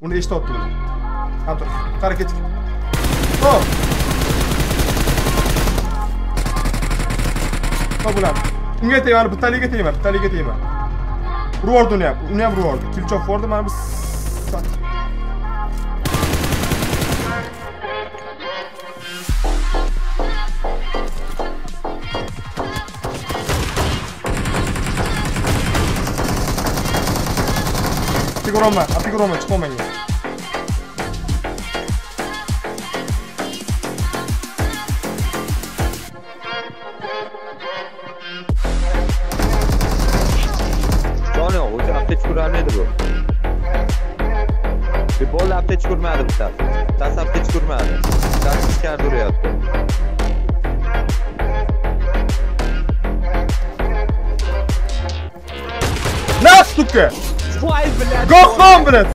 Uni eshityapti o'zi. Ham tur. Qara ketdik. Hop. Hop bo'ladi. Unga tegmadi, bittaligiga tegma, bittaligiga tegma. Urvordi uni ham, uni ham urvordi. Kilchof bordi, mana biz Appiga urolma, appiga urolma, chiqolmang. Joni yo'q, o'zi aptech ko'rolmaydi bu. Bir bol aptech ko'rmadi bittasi. Bittasi aptech ko'rmadi. Bittasi ichkarida uryapti. На, сука! Go farm, bled!